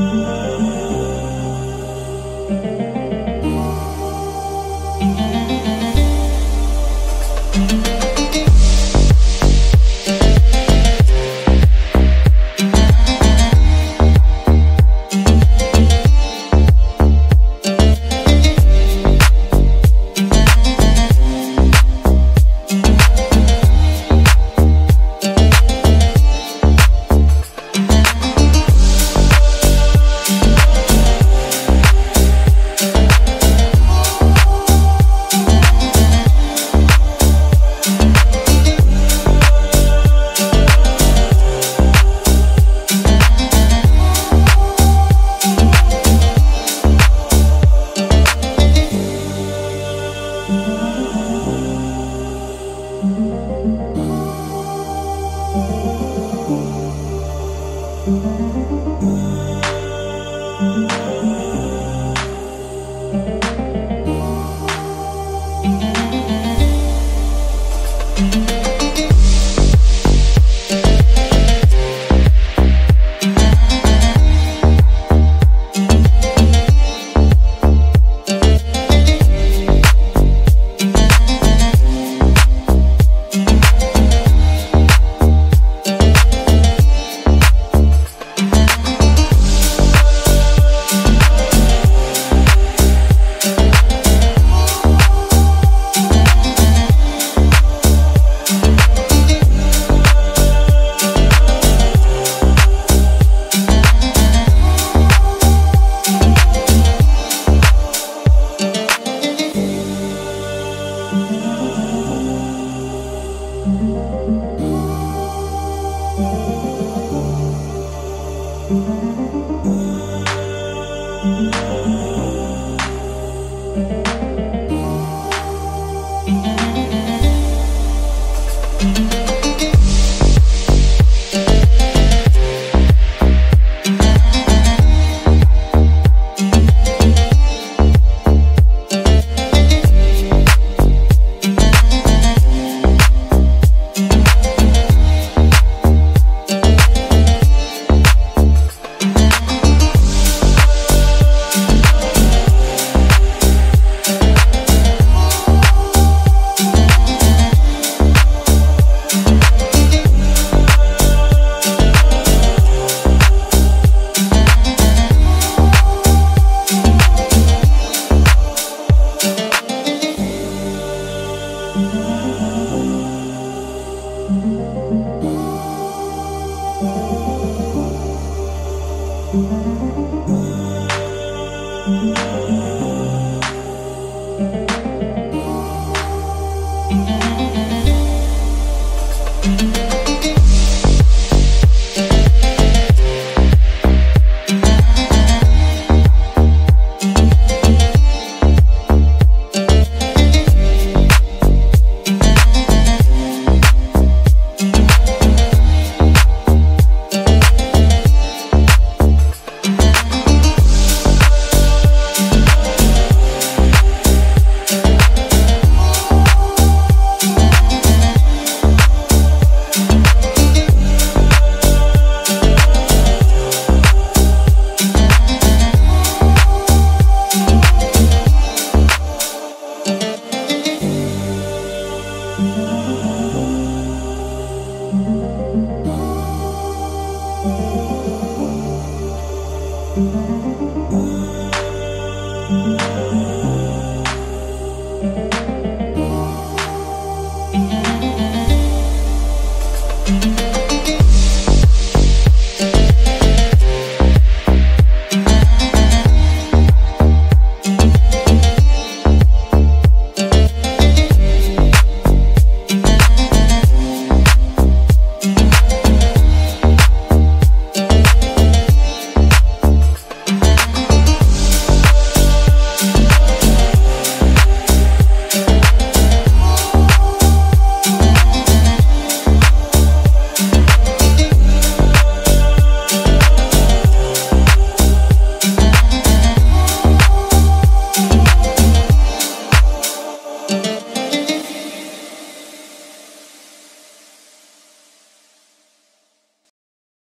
Thank you. 嗯。